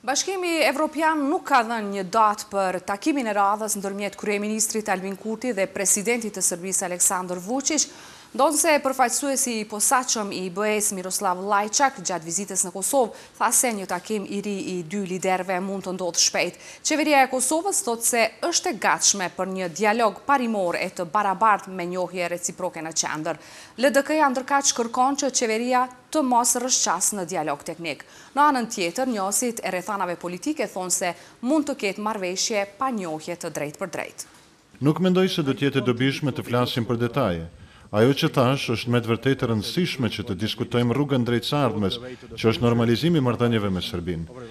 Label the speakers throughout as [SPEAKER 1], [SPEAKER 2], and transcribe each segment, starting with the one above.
[SPEAKER 1] Bashkimi Evropian nuk ka dhënë një datë për takimin e radhës ndërmjet kryeministrit Albin Kurti dhe presidentit të Serbisë Aleksandar Vuçiq, ndonëse përfaqësuesi i posaçëm i BE-së Miroslav Lajçak gjatë vizitës në Kosovë tha se një takim i ri i dy liderëve mund të ndodhë shpejt. Qeveria e Kosovës thotë se është e gatshme për një dialog parimor e të barabartë me njohje reciproke në qendër. LDK-ja ndërkaq kërkon që Qeveria të mos rrëshqasë në dialog teknik. Në anën tjetër, njohësit e rrethanave politike thonë se mund të ketë marrëveshje pa njohje të drejtpërdrejtë.
[SPEAKER 2] Nuk mendoj se do të jetë e dobishme të flasim për detaje. Ajo që tash është me të vërtetë e rëndësishme që të diskutojmë rrugën drejt së ardhmes, që është normalizimi i marrëdhënieve me Serbinë.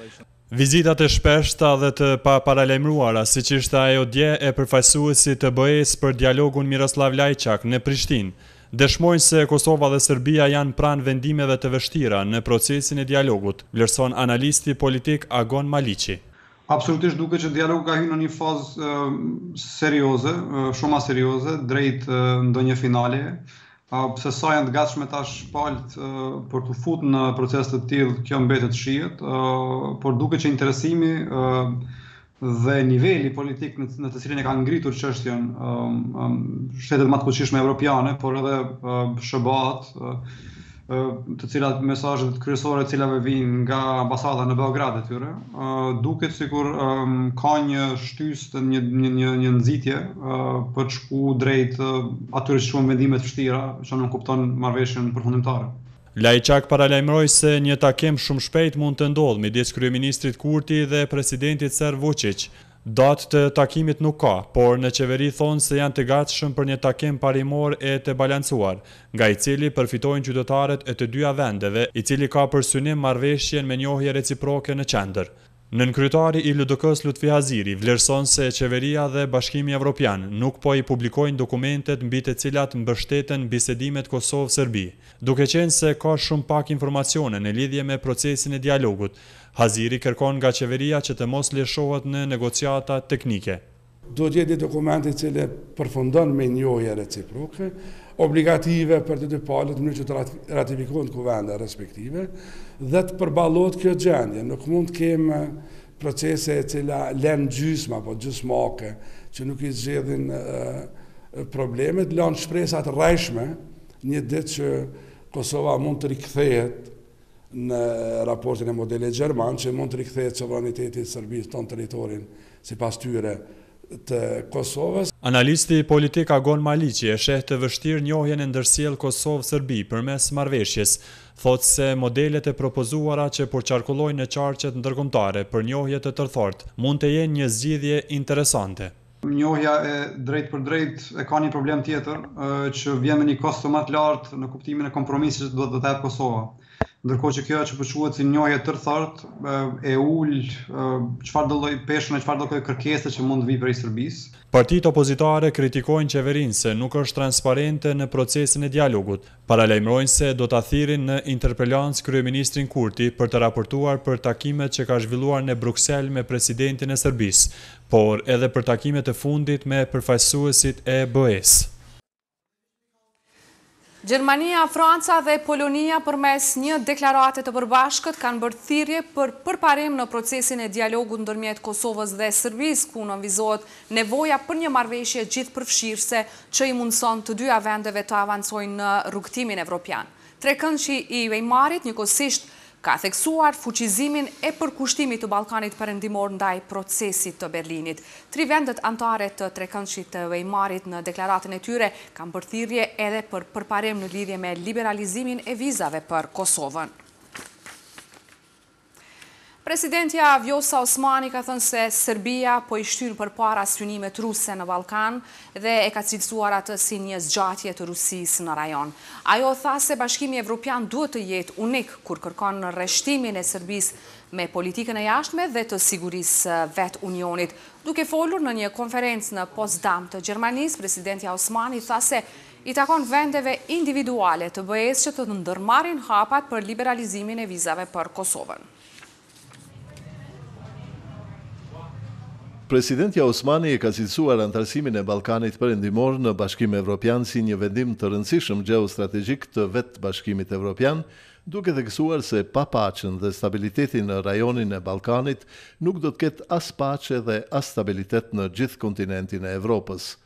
[SPEAKER 3] Vizitat e shpeshta dhe të paparalajmëruara, siç ishte ajo dje e përfaqësuesit të BE-së për dialogun Miroslav Lajçak në Prishtinë, dëshmojnë se Kosova dhe Serbia janë pranë vendimeve të vështira në procesin e dialogut, vlerëson analisti politik Agon Maliqi.
[SPEAKER 4] Absolutisht duket që dialogu ka hy në një fazë serioze, shumë ma serioze, drejt ndonjë finale. Po se sa janë të gatshme tash palët për t'u fut në proces të tillë, kjo mbetet të shihet, por duket që interesimi dhe niveli politik në të cilin e kanë ngritur çështjen shtetet ma të fuqishme evropiane, por edhe SHBA-t, të cilat mesazhet kryesore të cilave vijnë nga ambasada në Beograd e tyre, Duket sikur ka një shtysë të një një një një nxitje për t'shku drejt atyre që quhen vendime të vështira, që nënkupton marrëveshjen përfundimtare.
[SPEAKER 3] Lajçak paralajmëroi se një takim shumë shpejt mund të ndodhë midis kryeministrit Kurti dhe presidentit serb Vuçiq, Datë të takimit nuk ka, por në qeveri thonë se janë të gatshëm për një takim parimor e të balancuar, nga i cili përfitojnë qytetarët e të dyja vendeve, i cili ka për synim marrëveshjen me njohje reciproke në qendër. Nënkryetari i LDK-së Lutfi Haziri vlerëson se qeveria dhe Bashkimi Evropian nuk po i publikojnë dokumentet mbi të cilat mbështeten bisedimet Kosovë-Serbi, duke qenë se ka shumë pak informacione në lidhje me procesin e dialogut Haziri kërkon nga qeveria që të mos lëshohet në negociata teknike.
[SPEAKER 5] Duhet të jetë një dokument i cili përfundon me njohje reciproke, obligative për të dy palët në mënyrë që të ratifikohet në kuvendet respektive dhe të përballohet kjo gjendje. Nuk mund të kemë procese e cila lenë gjysmë apo gjysmake që nuk i zgjidhin problemet, lanë shpresa të rrejshme një ditë që Kosova mund të rikthehet në raportin e modelit gjerman që mund të rikthehet sovraniteti i Serbisë në territorin sipas tyre të Kosovës.
[SPEAKER 3] Analisti politik Agon Maliqi e sheh të vështirë njohjen e ndërsjellë Kosovë-Serbi përmes marrëveshjes. Thotë se modelet e propozuara që po qarkullojnë në qarqet ndërkombëtare për njohje të tërthortë mund të jenë një zgjidhje interesante.
[SPEAKER 4] Njohja e drejtpërdrejtë e ka një problem tjetër që vjen me një kosto më të lartë në kuptimin e kompromisit që duhet të bëjë Kosova. Ndërkohë që kjo që po quhet si njohje tërthart e ul çfarëdo lloj peshën e çfarëdo lloj kërkese që mund të vijë prej Serbisë.
[SPEAKER 3] Partitë opozitare kritikojnë qeverinë se nuk është transparente në procesin e dialogut, Paralajmërojnë se do ta thërrasin në interpelancë kryeministrin Kurti për të raportuar për takimet që ka zhvilluar në Bruksel me presidentin e Serbisë, por edhe për takimet e fundit me përfaqësuesit e BE-së.
[SPEAKER 1] Gjermania, Franca dhe Polonia përmes një deklarate të përbashkët kanë bërë thirrje për përparim në procesin e dialogut ndërmjet Kosovës dhe Serbisë, ku nënvizohet nevoja për një marrëveshje gjithëpërfshirëse që i mundëson të dyja vendeve të avancojnë në rrugëtimin evropian. Trekëndshi i Weimarit njëkohësisht ka theksuar fuqizimin e përkushtimit të Ballkanit Perëndimor ndaj Procesit të Berlinit. Tri vendet anëtare të Trekëndshit të Weimarit në deklaratën e tyre kanë bërë thirrje edhe për përparim në lidhje me liberalizimin e vizave për Kosovën. Presidentja Vjosa Osmani ka thënë se Serbia po i shtyn përpara synimet ruse në Ballkan dhe e ka cilësuar atë si një zgjatje të Rusisë në rajon. Ajo tha se Bashkimi Evropian duhet të jetë unik kur kërkon rreshtimin e Serbisë me politikën e jashtme dhe të sigurisë së vetë Unionit. Duke folur në një konferencë në Potsdam të Gjermanisë, Presidentja Osmani tha se I takon vendeve individuale të BE-së që të ndërmarrin hapat për liberalizimin e vizave për Kosovën.
[SPEAKER 2] Presidentja Osmani e ka cilësuar anëtarësimin e Ballkanit Perëndimor në Bashkim Evropian si një vendim të rëndësishëm gjeostrategjik të vetë Bashkimit Evropian,
[SPEAKER 6] duke theksuar se pa paqen dhe stabilitetin në rajonin e Ballkanit, nuk do të ketë as paqe dhe as stabilitet në gjithë kontinentin e Evropës.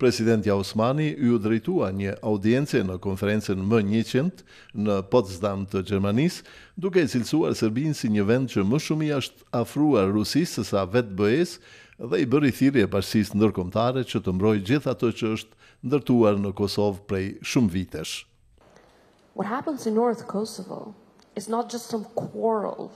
[SPEAKER 6] Presidentja Osmani iu drejtua një audience në Konferencën M njëqind në Potsdam të Gjermanisë, duke e cilësuar Serbinë si një vend që më shumë i është afruar Rusisë sesa vetë BE-së dhe i bëri thirrje bashkësisë ndërkombëtare që të mbrojë gjithë atë që është ndërtuar në Kosovë prej shumë vitesh.
[SPEAKER 7] What happens in North Kosovo is not just some quarrel.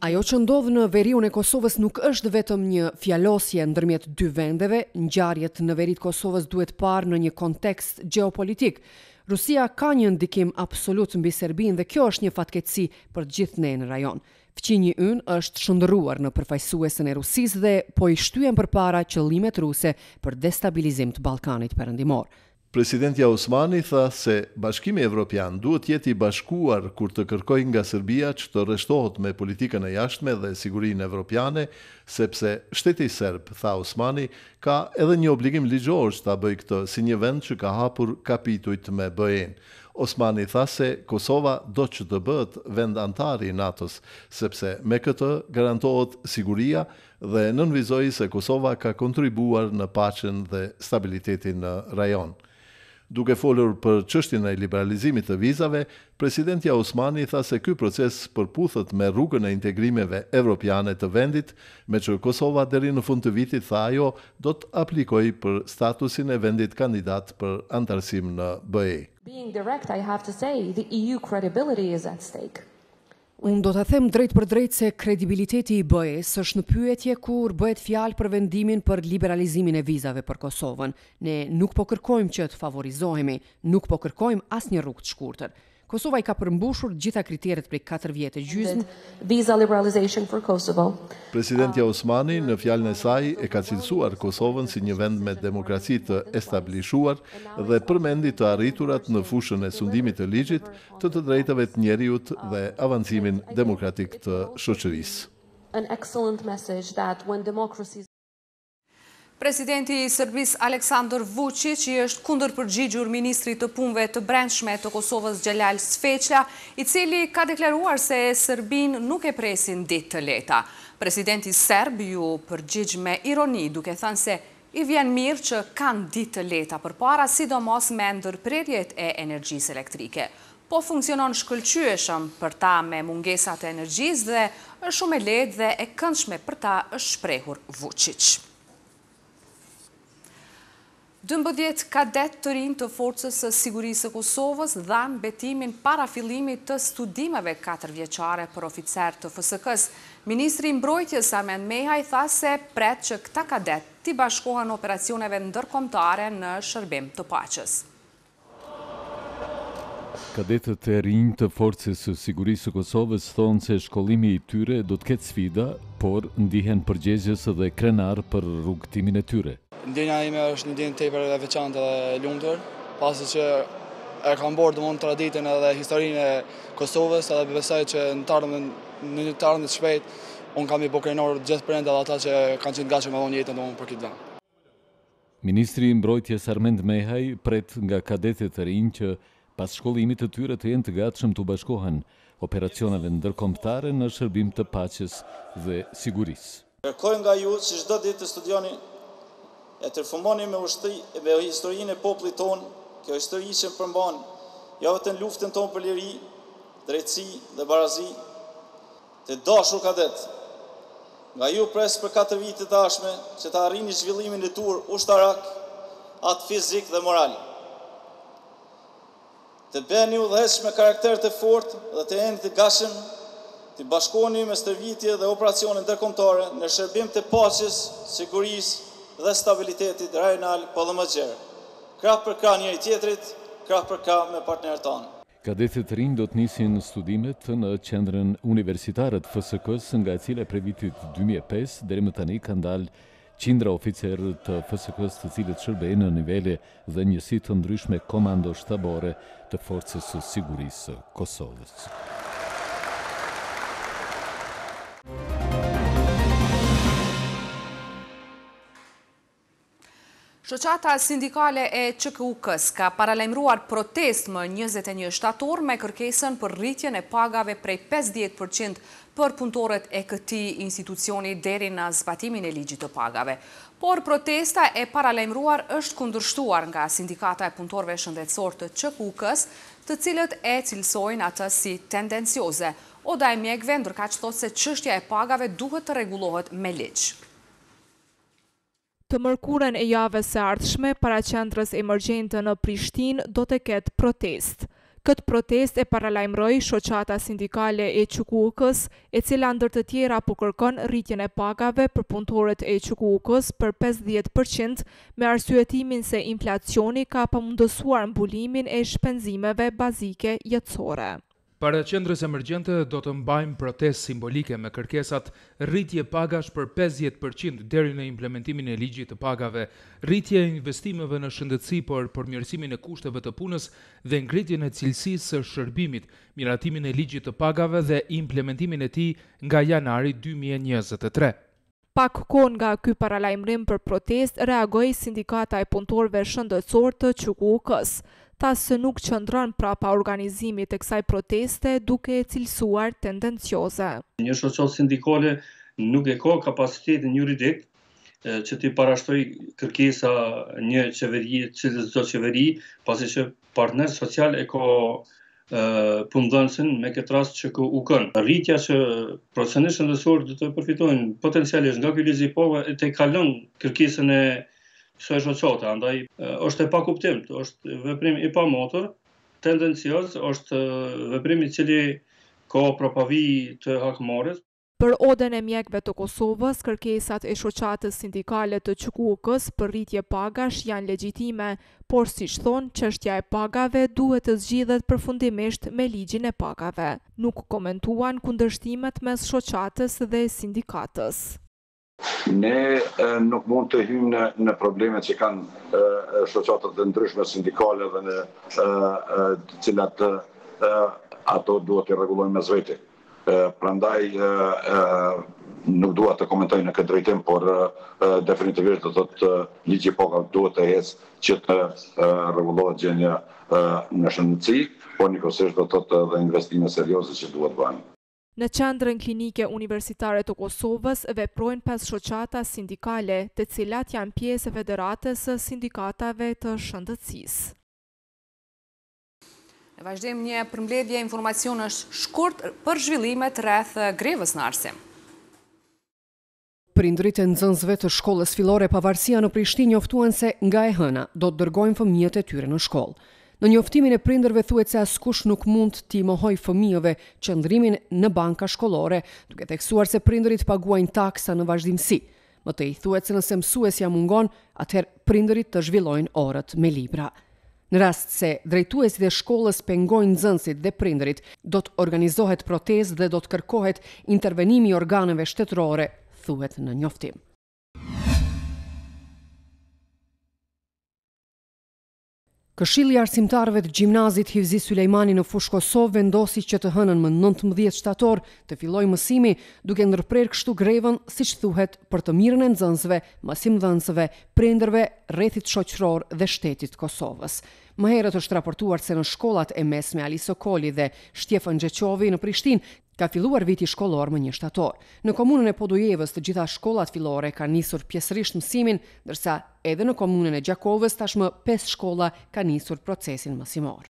[SPEAKER 8] Ajo që ndodh në veriun e Kosovës nuk është vetëm një fjalosje ndërmjet dy vendeve, ngjarjet në veri të Kosovës duhet parë në një kontekst gjeopolitik. Rusia ka një ndikim absolut mbi Serbinë dhe kjo është një fatkeqësi për të gjithë ne në rajon. Fqinji ynë është shndërruar në përfaqësuesen e Rusisë dhe po i shtyn përpara qëllimet ruse për destabilizim të Ballkanit Perëndimor.
[SPEAKER 6] Presidentja Osmani tha se Bashkimi Evropian duhet të jetë i bashkuar kur të kërkojë nga Serbia që të rreshtohet me politikën e jashtme dhe sigurinë evropiane, sepse shteti serb, tha Osmani, ka edhe një obligim ligjor që ta bëjë këtë si një vend që ka hapur kapitujt me BE-në. Osmani tha se Kosova do që të bëhet vend anëtar i NATO-s, sepse me këtë garantohet siguria dhe nënvizoi se Kosova ka kontribuar në paqen dhe stabilitetin në rajon. Duke folur për çështjen e liberalizimit të vizave, presidentja Osmani tha se ky proces përputhet me rrugën e integrimeve evropiane të vendit, meqë Kosova deri në fund të vitit, tha ajo, do të aplikojë për statusin e vendit kandidat për anëtarësim në BE.
[SPEAKER 7] Being direct, I have to say, the EU credibility is at stake.
[SPEAKER 8] Unë do ta them drejtpërdrejt se kredibiliteti i BE-së është në pyetje kur bëhet fjalë për vendimin për liberalizimin e vizave për Kosovën. Ne nuk po kërkojmë që të favorizohemi, nuk po kërkojmë asnjë rrugë të shkurtër. Kosova i ka përmbushur të gjitha kriteret prej katër vjet e gjysmë.
[SPEAKER 7] Visa liberalization for Kosovo.
[SPEAKER 6] Presidentja Osmani në fjalën e saj e ka cilësuar Kosovën si një vend me demokraci të establishuar dhe përmendi të arriturat në fushën e sundimit të ligjit të të drejtave të njeriut dhe avancimin demokratik të shoqërisë.
[SPEAKER 1] Presidenti i Serbisë Aleksandër Vuçiç i është kundërpërgjigjur ministrit të Punëve të Brendshme të Kosovës Xhelal Sveçla, i cili ka deklaruar se Serbinë nuk e presin ditë të lehta. Presidenti serb iu përgjigj me ironi duke thënë se I vjen mirë që kanë ditë të lehta përpara, sidomos me ndërprerjet e energjisë elektrike. Po funksionon shkëlqyeshëm për ta me mungesat e energjisë dhe është shumë e lehtë dhe e këndshme për ta, është shprehur Vuçiç. Dymbëdhjetë kadetë të rinj të Forcës së Sigurisë së Kosovës dhanë betimin para fillimit të studimeve katërvjeçare për oficerë të FSK-së, Ministri i Mbrojtjes Armend Mehaj tha se pret që këta kadetë t'i bashkohen operacioneve ndërkombëtare në shërbim të paqes.
[SPEAKER 9] Kadetët e rinj të Forcës së Sigurisë së Kosovës thonë se shkollimi i tyre do të ketë sfida, por ndihen përgjegjës dhe krenarë për rrugëtimin e tyre.
[SPEAKER 10] Ndjenja ime është një ndjenjë tepër e veçantë dhe e lumtur, pasi që e kam bërë domthonë traditën edhe historinë e Kosovës edhe besoj që në të ardhmen Në një të ardhme të shpejtë, unë kam i bo krenor gjithë prindt dhe ata që kanë qenë të gatshëm me dhonë jetën domethënë për këtë vend.
[SPEAKER 9] Ministri i Mbrojtjes Armend Mehaj pret nga kadetët e rinj që pas shkollimit të tyre të jenë të gatshëm t'u bashkohen operacioneve ndërkombëtare në shërbim të paqes dhe sigurisë.
[SPEAKER 11] Kërkoj nga ju që çdo ditë të studioni e të hulumtoni me ushtri me historinë e popullit tonë, kjo histori që përmban jo vetëm luftën tonë për liri, drejtësi dhe barazi. Të dashur kadetë, nga ju pres për katër vitet e ardhshme që të arrini zhvillimin e duhur ushtarak, atë fizik dhe moral. Të bëheni udhëheqës me karakter të fortë dhe të jeni të gatshëm t'i bashkoheni me stërvitje dhe operacione ndërkombëtare në shërbim të paqes, sigurisë dhe stabilitetit rajonal po dhe më gjerë, krah për krah njëri-tjetrit, krah për krah me partnerët tanë.
[SPEAKER 9] Kadetët e rinj do të nisin studimet në Qendrën Universitare të FSK-së nga e cila prej vitit dy mijë e pesë deri më tani kanë dalë Qindra oficerë të FSK-së të cilët shërbejnë në nivele dhe njësi të ndryshme komando shtabore të Forcës së Sigurisë së Kosovës.
[SPEAKER 1] Shoqata Sindikale e QKUK-së ka paralajmëruar protestë më njëzet e një shtator me kërkesën për rritjen e pagave prej pesëdhjetë për qind për punëtorët e këtij institucioni deri në zbatimin e ligjit të pagave. Por protesta e paralajmëruar është kundërshtuar nga Sindikata e Punëtorëve Shëndetësorë të QKUK-së, të cilët e cilësojnë atë si tendencioze. Oda e Mjekëve ndërkaq thotë se çështja e pagave duhet të rregullohet me ligj.
[SPEAKER 12] Të mërkurën e javës së ardhshme para Qendrës Emergjente në Prishtinë do të ketë protestë. Këtë protestë e paralajmëroi Shoqata Sindikale e QKUK-së, e cila ndër të tjera po kërkon rritjen e pagave për punëtorët e QKUK-së për pesëdhjetë për qind me arsyetimin se inflacioni ka pamundësuar mbulimin e shpenzimeve bazike jetësore.
[SPEAKER 13] Para Qendrës Emergjente do të mbajmë protestë simbolike me kërkesat rritje pagash për pesëdhjetë për qind deri në implementimin e Ligjit të Pagave, rritje e investimeve në shëndetësi për përmirësimin e kushteve të punës dhe ngritjen e cilësisë së shërbimit, miratimin e Ligjit të Pagave dhe implementimin e tij nga janari dy mijë e njëzet e tre.
[SPEAKER 12] Pak kohë nga ky paralajmërim për protestë reagoi Sindikata e Punëtorëve Shëndetësorë të QKUK-së. Tha se nuk qëndron prapa organizimit të kësaj proteste duke e cilësuar tendencioze.
[SPEAKER 14] Një shoqatë sindikale nuk e ka kapacitetin juridik që t'i parashtrojë kërkesa një qeverie, cilësdo qeveri, pasi që partner social e ka punëdhënësin me këtë rast që ku u kon. Rritja që profesionistët shëndetësorë do të përfitojnë potencialisht nga ky ligj i pagave e tejkalon kërkesën e kësaj shoqate, andaj është e pakuptim, është veprim i pamatur, tendencioz, është veprim i cili ka prapavijë të hakmarrjes.
[SPEAKER 12] Për Odën e Mjekëve të Kosovës, kërkesat e Shoqatës Sindikale të QKUK-së për rritje pagash janë legjitime, por siç thonë, çështja e pagave duhet të zgjidhet përfundimisht me Ligjin e Pagave. Nuk komentuan kundërshtimet mes shoqatës dhe sindikatës.
[SPEAKER 15] Ne nuk mund të hyjmë në problemet që kanë shoqatët e ndryshme sindikale dhe në të cilat ato duhet t'i rregullojnë mes veti. Prandaj nuk dua të komentoj në këtë drejtim, por definitivisht do të thotë ligji i pagave duhet të ecë që të rregullohet gjendja në shëndetësi, por njëkohësisht do të thotë edhe investime serioze që duhet bëhen.
[SPEAKER 12] Në Qendrën Klinike Universitare të Kosovës veprojnë pesë shoqata sindikale, të cilat janë pjesë e Federatës së Sindikatave të Shëndetësisë.
[SPEAKER 1] Në vazhdim një përmbledhje informacionesh shkurt për zhvillimet rreth grevës në arsim.
[SPEAKER 8] Prindërit e nxënësve të shkollës fillore Pavarësia në Prishtinë njoftuan se nga e hëna do të dërgojnë fëmijët e tyre në shkollë. Në njoftimin e prindërve thuhet se askush nuk mund t'i mohojë fëmijëve qëndrimin në banka shkollore, duke theksuar se prindërit paguajnë taksa në vazhdimësi. Më tej thuhet se nëse mësuesja mungon, atëherë prindërit të zhvillojnë orët me libra. Në rast se drejtuesit e shkollës pengojnë nxënësit dhe prindërit, do të organizohet protestë dhe do të kërkohet intervenimi i organeve shtetërore, thuhet në njoftim. Këshilli i Arsimtarëve të Gjimnazit Hivzi Sulejmani në Fushë Kosovë vendosi që të hënën më nëntëmbëdhjetë shtator të fillojë mësimi, duke ndërprerë kështu grevën, siç thuhet, për të mirën e nxënësve, mësimdhënësve, prindërve rrethit shoqëror dhe shtetit të Kosovës. Më herët është raportuar se në shkollat e mesme Ali Sokoli dhe Shtjefën Gjeçovi në Prishtinë ka filluar viti shkollor më një shtator. Në komunën e Podujevës të gjitha shkollat fillore kanë nisur pjesërisht mësimin, ndërsa edhe në komunën e Gjakovës tashmë pesë shkolla kanë nisur procesin mësimor.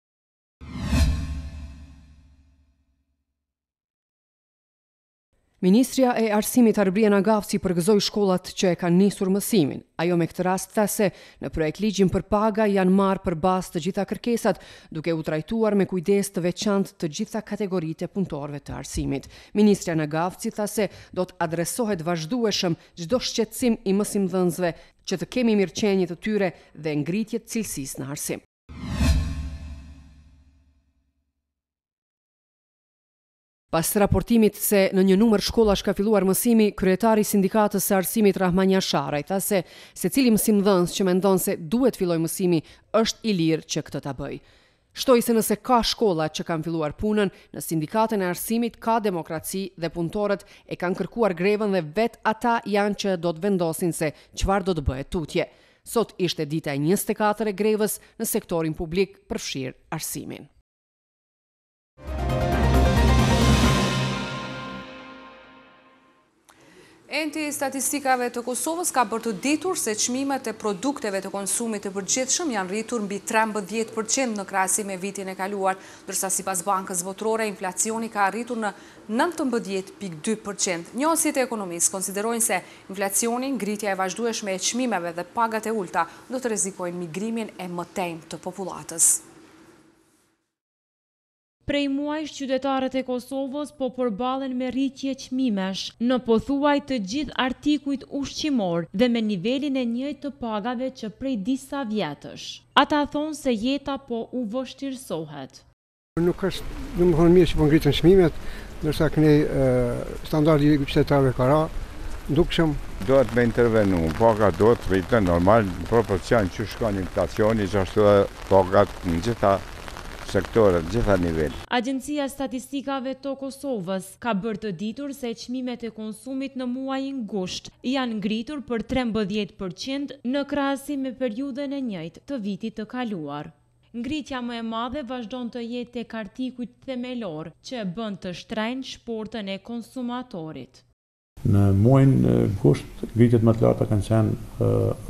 [SPEAKER 8] Ministrja e Arsimit Arbërie Nagavci përgëzoi shkollat që e kanë nisur mësimin. Ajo me këtë rast tha se në projektligjin për paga janë marrë për bazë të gjitha kërkesat, duke u trajtuar me kujdes të veçantë të gjitha kategoritë e punëtorëve të arsimit. Ministrja Nagavci tha se do të adresohet vazhdueshëm çdo shqetësim i mësimdhënësve që të kemi mirëqenie të tyre dhe ngritje të cilësisë në arsim. Pas raportimit se në një numër shkollash ka filluar mësimi, kryetari i Sindikatës së Arsimit Rrahman Jasharaj tha se secili mësimdhënës që mendon se duhet të fillojë mësimi është i lirë që këtë ta bëjë. Shtoi se nëse ka shkolla që kanë filluar punën, në Sindikatën e Arsimit ka demokraci dhe punëtorët e kanë kërkuar grevën dhe vetë ata janë që do të vendosin se çfarë do të bëhet tutje. Sot ishte dita e njëzet e katër e grevës në sektorin publik, përfshirë arsimin.
[SPEAKER 1] Enti i statistikave të Kosovës ka bërë të ditur se çmimet e produkteve të konsumit të përgjithshëm janë rritur mbi 13% në krahasim me vitin e kaluar, ndërsa sipas Bankës Botërore, inflacioni ka arritur në 19.2%. Njohësit e ekonomisë konsiderojnë se inflacioni, ngritja e vazhdueshme e çmimeve dhe pagat e ulta do të rrezikojnë migrimin e mëtejmë të popullatës.
[SPEAKER 16] Prej muajsh qytetarët e Kosovës po përballen me rritje çmimesh në pothuaj të gjithë artikujt ushqimorë dhe me nivelin e njëjtë të pagave që prej disa vjetësh. Ata thonë se jeta po u vështirësohet.
[SPEAKER 17] Nuk është domethënë mirë që po ngriten çmimet, ndërsa kndej standardi i qytetarëve ka ra
[SPEAKER 18] dukshëm. Duhet me intervenu, pagat duhet të rriten normal në proporcion qysh shkon inflacioni gjithashtu edhe pagat në gjitha. sektorët, gjitha nivel.
[SPEAKER 16] Agjencia e Statistikave të Kosovës ka bërë të ditur se çmimet e konsumit në muajin gusht janë ngritur për trembëdhjetë për qind në krahasim me periudhën e njëjtë të vitit të kaluar. Ngritja më e madhe vazhdon të jetë tek artikujt themelorë, që e bën të shtrenjtë shportën e konsumatorit.
[SPEAKER 19] Në muajin gusht ngritjet më të larta kanë qenë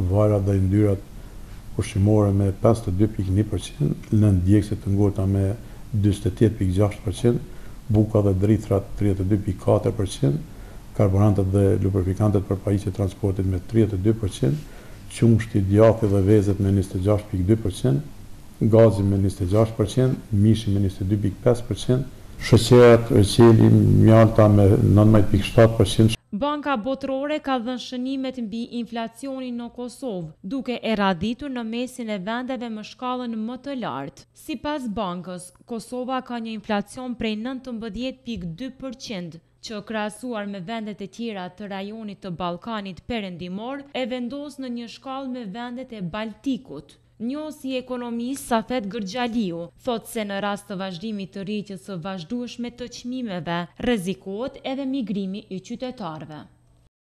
[SPEAKER 19] vajrat dhe yndyrat ushqimore me pesëdhjetë e dy pikë një për qind, lëndë djegëse të ngurta me dyzet e tetë pikë gjashtë për qind, buka dhe drithërat tridhjetë e dy pikë katër për qind, karburantët dhe lubrifikantët për pajisjet e transportit me tridhjetë e dy për qind, qumështi, djathi dhe vezët me njëzet e gjashtë pikë dy për qind. gazi me njëzet e gjashtë për qind, mishi me njëzet e dy pikë pesë për qind, sheqerat, reçeli, mjalta me nëntëmbëdhjetë pikë shtatë për qind.
[SPEAKER 16] Banka Botërore ka dhënë shënimet mbi inflacionin në Kosovë, duke e radhitur në mesin e vendeve me shkallën më të lartë. Sipas bankës, Kosova ka një inflacion prej nëntëmbëdhjetë pikë dy për qind, që krahasuar me vendet e tjera të rajonit të Ballkanit Perëndimor, e vendos në një shkallë me vendet e Baltikut. Njohësi i ekonomisë, Safet Gërxhaliu, thotë se në rast të vazhdimit të rritjes së vazhdueshme të çmimeve, rrezikohet edhe migrimi i qytetarëve.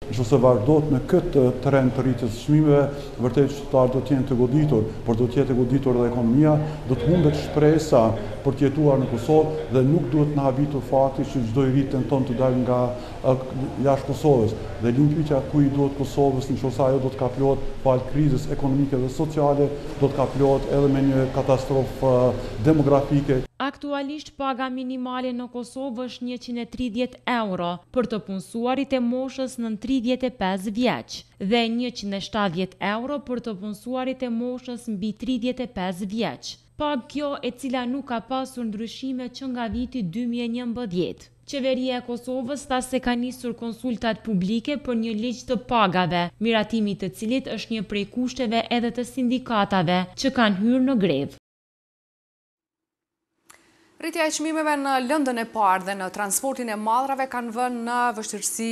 [SPEAKER 20] Në qoftë se vazhdohet me këtë trend të rritjes së çmimeve, vërtet qytetarët do të jenë të goditur, por do të jetë e goditur edhe ekonomia, do të humbet shpresa për të jetuar në Kosovë dhe nuk duhet na habitur fakti që çdo i ri tenton të dalë nga jashtë Kosovës dhe lind pyetja kujt i duhet Kosova në qoftë se ajo do të kaplohet falë krizës ekonomike dhe sociale, do të kaplohet edhe me një katastrofë demografike.
[SPEAKER 16] Aktualisht paga minimale në Kosovë është njëqind e tridhjetë euro për të punësuarit e moshës nën tridhjetë e pesë vjeç dhe njëqind e shtatëdhjetë euro për të punësuarit e moshës mbi tridhjetë e pesë vjeç. Pagë kjo e cila nuk ka pasur ndryshime që nga viti dy mijë e njëmbëdhjetë. Qeveria e Kosovës tha se ka nisur konsultat publike për një ligj të pagave, miratimi i të cilit është një prej kushteve edhe të sindikatave që kanë hyrë në grevë.
[SPEAKER 1] Rritja e çmimeve në lëndën e parë dhe në transportin e mallrave kanë vënë në vështirësi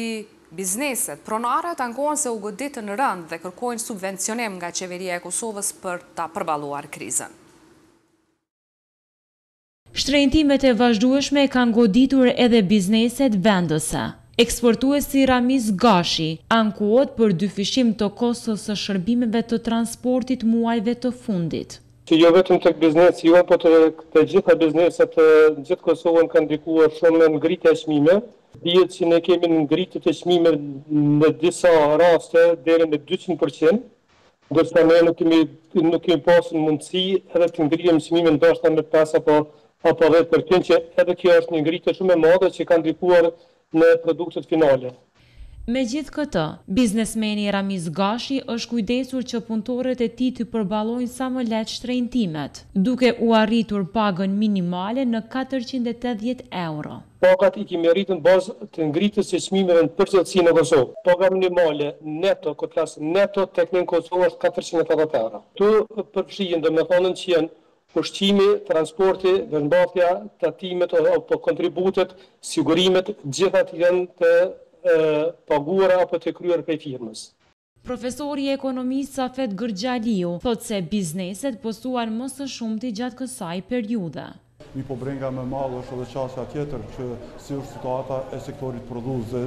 [SPEAKER 1] bizneset. Pronarët ankohen se u goditën rëndë dhe kërkojnë subvencionim nga Qeveria e Kosovës për ta përballuar krizën.
[SPEAKER 16] Shtrenjtimet e vazhdueshme kanë goditur edhe bizneset vendase. Eksportuesi Ramiz Gashi ankohet për dyfishim të kostos së shërbimeve të transportit muajve të fundit.
[SPEAKER 21] Që jo vetëm tek biznesi jonë, po te të gjitha bizneset në gjithë Kosovën ka ndikuar shumë ngritja e çmimeve. Dihet që ne kemi ngritje të çmimeve në disa raste deri në dyqind për qind, ndërsa ne nuk kemi nuk kemi pasun mundësi edhe t'i ngrijmë çmimet ndoshta me pesë apo apo dhjetë për qind që edhe kjo është një ngritje shumë e madhe që ka ndikuar në produktet finale.
[SPEAKER 16] Megjithëkëtë, biznesmeni Ramiz Gashi është kujdesur që punëtorët e tij t'i përballojnë sa më lehtë shtrenjtimet, duke ua rritur pagën minimale në katërqind e tetëdhjetë euro.
[SPEAKER 21] Pagat i kemi rritur në bazë të ngritjes së çmimeve në përgjithësi në Kosovë. Paga minimale neto, këtu flas neto, tek ne në Kosovë është katërqind e tetëdhjetë euro. Këtu përfshihen domethënë që janë Ushqimi, transporti, veshmbathja, tatimet apo kontributet, sigurimet, gjitha ato janë të paguara apo të kryer prej firmës.
[SPEAKER 16] Profesori i ekonomisë Safet Gërxhaliu thotë se bizneset pësuan më së shumti gjatë kësaj periudhe.
[SPEAKER 20] Mirëpo brenga më e madhe është edhe qasja tjetër që si është situata e sektorit prodhues dhe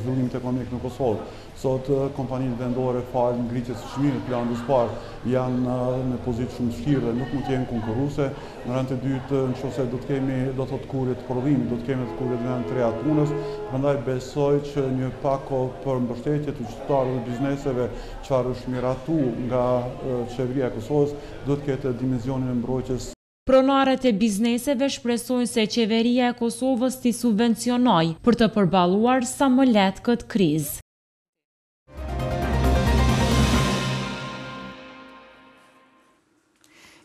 [SPEAKER 20] zhvillimit ekonomik në Kosovë. Sot kompanitë vendore falë ngritjes së çmimit të lëndës së parë janë në pozitë shumë vështirë dhe nuk mund të jenë konkurruese. Në rend të dytë, në qoftë se do të kemi do thotë tkurrje të prodhimit, do të kemi do thotë tkurrje të vendeve të reja të punës, prandaj besoj që një pako për mbështetje të qytetarëve dhe bizneseve çfarë është miratu nga qeveria e Kosovës, duhet të ketë dimensionin e mbrojtjes
[SPEAKER 16] Pronarët e bizneseve shpresojnë se Qeveria e Kosovës t'i subvencionojë për të përballuar sa më lehtë këtë krizë.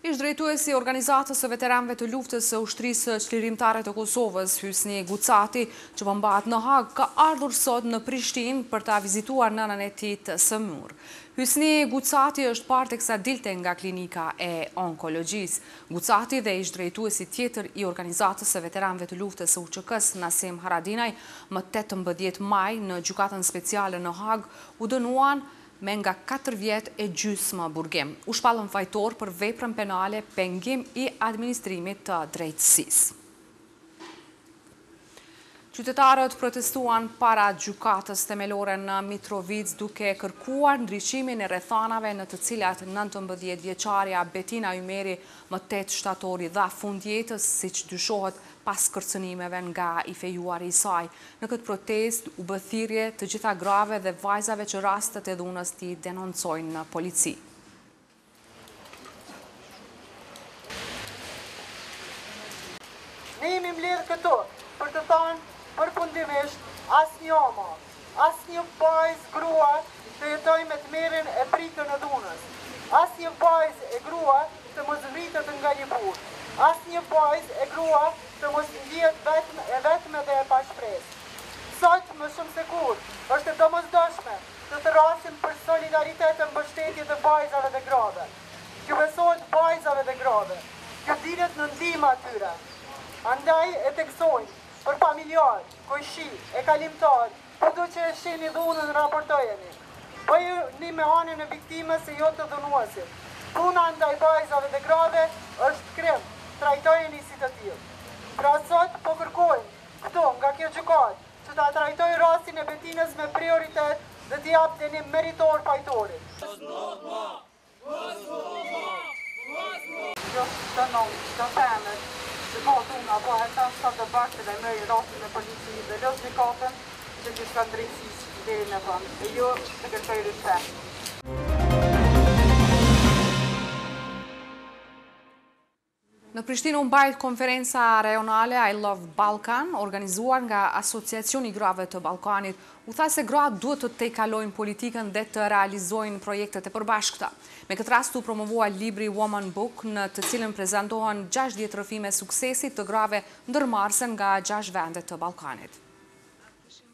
[SPEAKER 1] Ish-drejtuesi i Organizatës së Veteranëve të Luftës së Ushtrisë Çlirimtare të Kosovës, Hysni Gucati, që po mbahet në Hagë, ka ardhur sot në Prishtinë për ta vizituar nënën e tij të sëmurë. Hysni Gucati është parë teksa dilte nga Klinika e Onkologjisë. Gucati dhe ish-drejtuesi tjetër i Organizatës së Veteranëve të Luftës së UÇK-së, Nasim Haradinaj, më tetëmbëdhjetë maj në Gjykatën Speciale në Hagë u dënuan me nga katër vjet e gjysmë burgim. U shpallën fajtorë për veprën penale Pengim i administrimit të drejtësisë. Qytetarët protestuan para Gjykatës Themelore në Mitrovicë duke kërkuar ndriçimin e rrethanave në të cilat nëntëmbëdhjetë vjeçarja Betina Ymeri më tetë shtator i dha fund jetës siç dyshohet pas kërcënimeve nga i fejuari i saj. Në këtë protestë u bë thirrje të gjitha grave dhe vajzave që rastet e dhunës t'i denoncojnë në polici.
[SPEAKER 22] Ne jemi mbledhë këtu për të thënë përfundimisht asnjë ma, asnjë vajzë, grua të jetojë me tmerrin e frikën e dhunës, asnjë vajzë e grua të mos vritet nga një burrë, asnjë vajzë e grua të mos lihet vetëm, e vetme dhe e pashpresë. Sot, më shumë se kurrë, është e domosdoshme të thërrasim për solidaritet dhe mbështetje të vajzave dhe grave. T'ju besohet vajzave dhe grave, t'ju dilet në ndihmë atyre. Andaj e theksojmë, për familjarë, kojshi, e kalimtarë, kudo që e shihni dhunën raportojeni. Bëhuni në anën e viktimës e jo të dhunuesit. Dhuna ndaj vajzave dhe grave është krim, trajtojeni si të tillë. Pra sot po kërkojmë këtu nga kjo gjykatë, që ta trajtojë rastin e Betinës me prioritet dhe t'i japë dënim meritor fajtorit. Kjo çdo nënë, çdo femër, që ka dhunë apo heton sado pak të lajmërojë rastin në polici dhe lus gjykatën që t'i shkon drejtësisë deri në fund, e jo të kërkojë rishpem.
[SPEAKER 1] Në Prishtinë u mbajt konferenca rajonale I Love Balkan, organizuar nga Asociacioni i Grave të Ballkanit. U tha se gratë duhet të tejkalojnë politikën dhe të realizojnë projektet e përbashkëta. Me këtë rast u promovua libri Woman Book, në të cilën prezantohen gjashtëdhjetë rrëfime suksesi të grave ndërmarrëse nga gjashtë vende të
[SPEAKER 23] Ballkanit.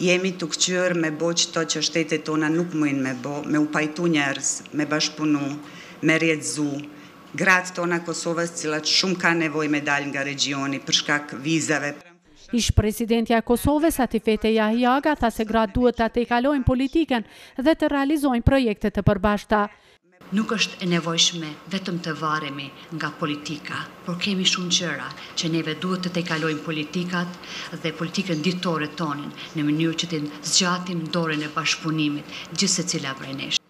[SPEAKER 24] Jemi tu kqyr me bo qto që shtetet tona nuk mujn me bo, me u pajtu njerz, me bashkpunu, me rrjetzu, grat tona Kosovës cilat shum kan nevoj me dal nga regjioni për shkak vizave,
[SPEAKER 23] Ish-presidentja e Kosovës, Atifete Jahjaga tha se gratë duhet ta tejkalojnë politikën dhe të realizojnë projekte të përbashkëta.
[SPEAKER 25] Nuk është e nevojshme vetëm të varemi nga politika, por kemi shumë gjëra që neve duhet të tejkalojmë politikat dhe politikën ditore tonë në mënyrë që të zgjatim dorën e bashkëpunimit gjithsecila prej nesh.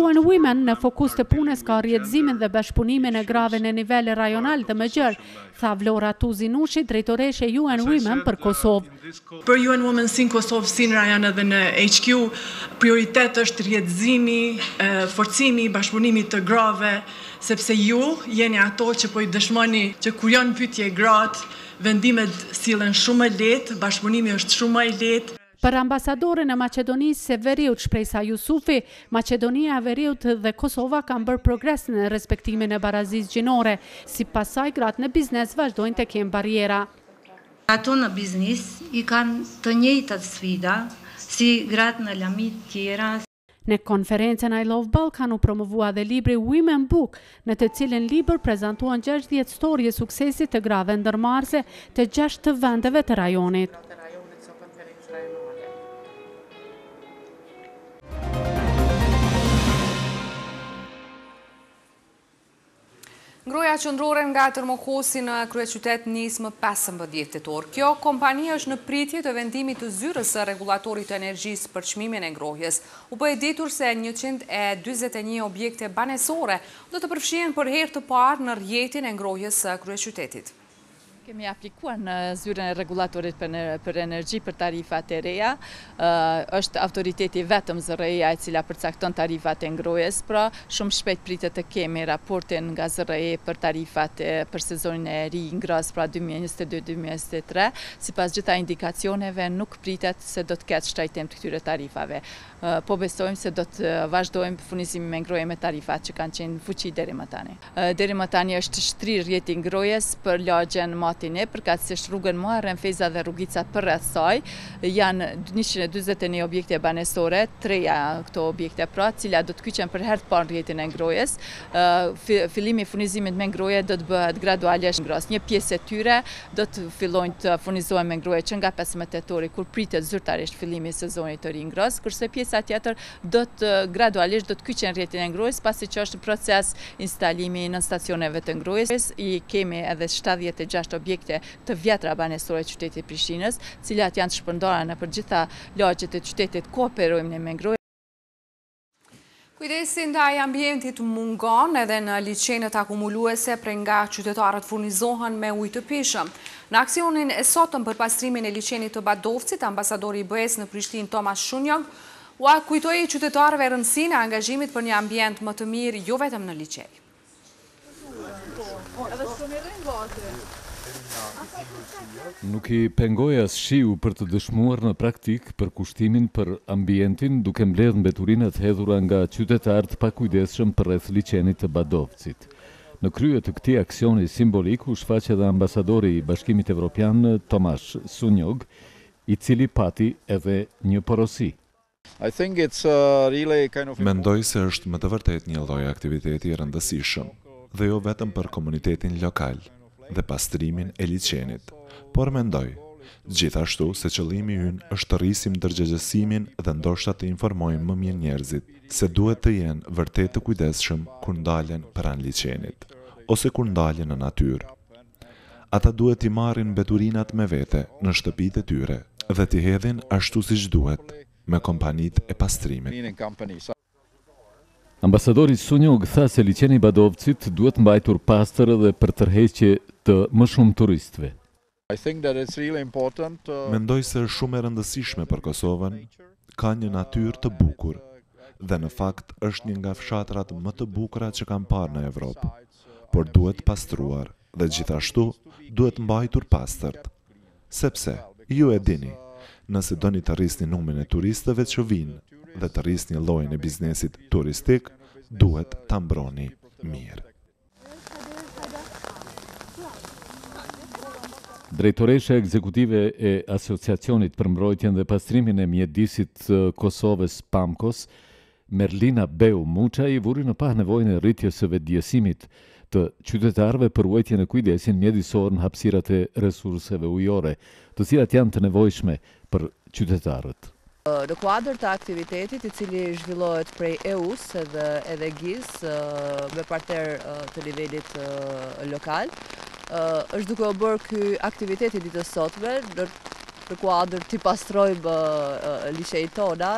[SPEAKER 23] UN Women në fokus të punës ka rrjetëzimin dhe bashkëpunimin e grave në nivel rajonal dhe më gjerë, tha Vlora Tuzi Nushi, drejtoreshe e UN Women për Kosovë.
[SPEAKER 26] Për UN Women si n'Kosovë, si n'rajon edhe në HQ, prioritet është rrjetëzimi, forcimi i bashkëpunimit të grave, sepse ju jeni ato që po e dëshmoni që kur janë në pyetje gratë, vendimet sillen shumë më lehtë, bashkëpunimi është shumë më i lehtë.
[SPEAKER 23] Për ambasadoren e Maqedonisë së Veriut Shpresa Jusufi, Maqedonia e Veriut dhe Kosova kanë bërë progres në respektimin e barazisë gjinore, sipas saj gratë në biznes vazhdojnë të kenë barriera.
[SPEAKER 27] Ato në biznis i kanë të njëjtat sfida
[SPEAKER 25] si gratë në lami tjera.
[SPEAKER 23] Në konferencën I Love Balkan u promovua dhe libri Woman Book, në të cilin libër prezantohen gjashtëdhjetë storje suksesi të grave ndërmarrëse të gjashtë vendeve të rajonit.
[SPEAKER 1] Ngrohja qendrore nga Termokosi në kryeqytet nis më pesëmbëdhjetë tetor. Kjo kompani është në pritje të vendimit të Zyrës së Rregullatorit të Energjisë për çmimin e ngrohjes. U bë e ditur se njëqind e dyzet e një objekte banesore do të përfshihen për herë të parë në rrjetin e ngrohjes së kryeqytetit.
[SPEAKER 28] Kemi aplikuar në Zyrën e Rregullatorit për Energji për tarifat e reja. Është autoriteti i vetëm ZRRE-ja e cila përcakton tarifat e ngrohjes. Pra, shumë shpejt pritet të kemi raportin nga ZRRE për tarifat për sezonin e ri të ngrohjes, pra dy mijë e njëzet e dy, dy mijë e njëzet e tre. Sipas gjitha indikacioneve, nuk pritet se do të ketë shtrajtim të këtyre tarifave. Po besojmë se do të vazhdojmë furnizimin me ngrohje me tarifat që kanë qenë në fuqi deri më tani. Deri më tani është shtrirë rrjeti i ngrojes për lagjen Mati një, përkatësisht rrugën Muharrem Fejza dhe rrugicat përreth saj. Janë njëqind e dyzet e një objekte banesore, të reja janë këto objekte pra, të cilat do të kyçen për herë të parë në rrjetin e ngrojes. Fillimi i furnizimit me ngroje do të bëhet gradualisht ngrohjes. Një pjesë e tyre do të fillojnë të furnizohen me ngroje që nga pesëmbëdhjetë tetori, kur pritet zyrtarisht fillimi i sezonit të ri të ngrohjes, kurse pjesa tjetër do të gradualisht do të kyçen në rrjetin e ngrohjes, pasi që është në proces instalimi i nënstacioneve të ngrohjes. I kemi edhe shtatëdhjetë e gjashtë objekte të vjetra banesore të qytetit të Prishtinës, të cilat janë të shpërndara nëpër të gjitha lagjet e qytetit, ku operojmë ne
[SPEAKER 1] me ngrohje. Kujdesi ndaj ambientit mungon edhe në liqenet akumuluese prej nga qytetarët furnizohen me ujë të pijshëm. Në aksionin e sotëm për pastrimin e liqenit të Badovcit, ambasadori i BE-së në Prishtinë Tomas Szunyog ua kujtoi qytetarëve rëndësinë e angazhimit për një ambient më të mirë jo vetëm në liqe.
[SPEAKER 9] Nuk i pengoi as shiu për të dëshmuar në praktikë përkushtimin për ambientin duke mbledhë mbeturinat e hedhura nga qytetarë të pakujdesshëm përreth liqenit të Badovcit. Në krye të këtij aksioni simbolik u shfaq edhe ambasadori i Bashkimit Evropian Tomas Szunyog, i cili pati edhe një porosi.
[SPEAKER 29] Mendoj se është me të vërtetë një lloj aktiviteti i rëndësishëm, dhe jo vetëm për komunitetin lokal dhe pastrimin e liqenit, por mendoj, gjithashtu, se qëllimi ynë është të rrisim ndërgjegjësimin dhe ndoshta të informojmë më mirë njerëzit se duhet të jenë vërtet të kujdesshëm kur ndalen pranë liqenit, ose kur ndalen në natyrë. Ata duhet t'i marrin mbeturinat me vete në shtëpitë e tyre dhe t'i hedhin ashtu siç duhet me kompanitë e pastrimit.
[SPEAKER 9] Ambasadori Szunyog tha se Liqeni i Badovcit duhet mbajtur pastër edhe për tërheqje të më shumë turistëve.
[SPEAKER 29] Mendoj se është shumë e rëndësishme për Kosovën, ka një natyrë të bukur dhe në fakt është një nga fshatrat më të bukura që kam parë në Evropë. por duhet pastruar dhe gjithashtu duhet mbajtur pastërt. Sepse, ju e dini, nëse doni të rrisni numrin e turistëve që vijnë dhe të rrisni llojin e biznesit turistik, duhet ta mbroni mirë.
[SPEAKER 9] Drejtoresha Ekzekutive e Asociacionit për Mbrojtjen dhe Pastrimin e Mjedisit të Kosovës, PAMKOS, Merlina Beu Muçaj vuri në pah nevojën e rritjes së vetëdijësimit të qytetarëve për ruajtjen dhe kujdesin mjedisor në hapësirat e resurseve ujore, të cilat janë të nevojshme për qytetarët.
[SPEAKER 28] Në kuadër të aktivitetit, i cili zhvillohet prej EU-s edhe edhe GIZ me partnerë të nivelit lokal, është duke u bërë ky aktivitet i ditës së sotme, në kuadër t'i pastrojmë liqejtë tona,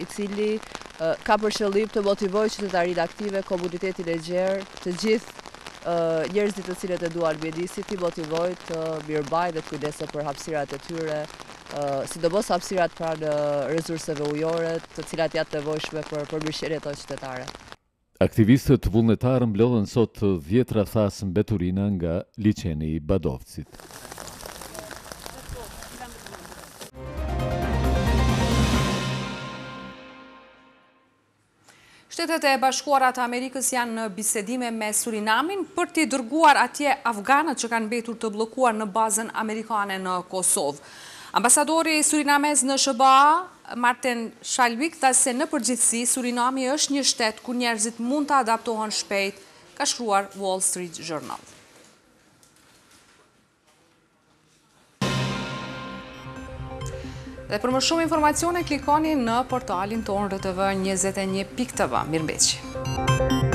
[SPEAKER 28] i cili ka për qëllim të motivojë qytetarinë aktive, komunitetin e gjerë, të gjithë njerëzit të cilët e duan mjedisin, t'i motivojë të mirëmbajnë dhe të kujdesen për hapsirat e tyre, sidomos hapsirat pranë rezurseve ujore, të cilat janë të nevojshme për për mirëqenien e qytetarëve.
[SPEAKER 9] Aktivistët vullnetarë mblodhën sot dhjetëra thasë mbeturina nga Liqeni i Badovcit.
[SPEAKER 1] Shtetet e Bashkuara të Amerikës janë në bisedime me Surinamin për t'i dërguar atje afganët që kanë mbetur të bllokuar në bazën amerikane në Kosovë. Ambasadori surinamez në SHBA, Marten Schalwyk tha se në përgjithësi Surinami është një shtet ku njerëzit mund të adaptohen shpejt, ka shkruar Wall Street Journal. Dhe për më shumë informacione klikoni në portalin tonë rtv 21 pikë tv. Mirëmbetshi.